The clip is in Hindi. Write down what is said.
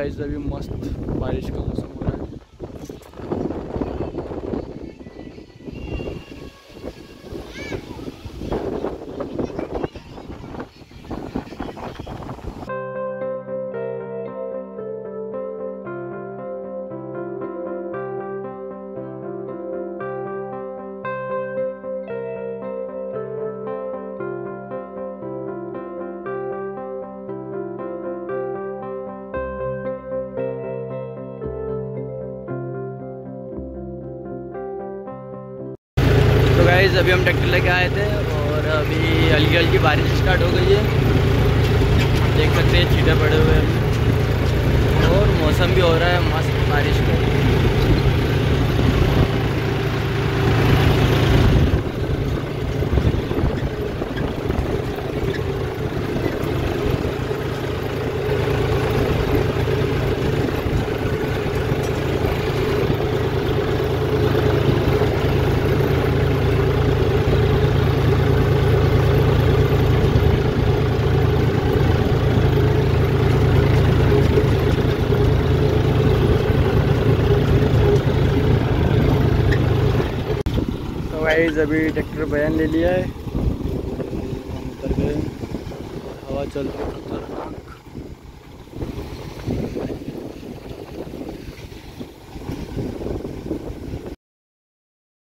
गाइस अभी मस्त बारिश का मौसम तो गाइज़ अभी हम ट्रैक्टर लेके आए थे और अभी हल्की हल्की बारिश स्टार्ट हो गई है। देख सकते हैं, चीटे पड़े हुए हैं। और मौसम भी हो रहा है, मस्त बारिश। तो अभी ट्रैक्टर बयान ले लिया है। उतर गए। हवा चल रही है।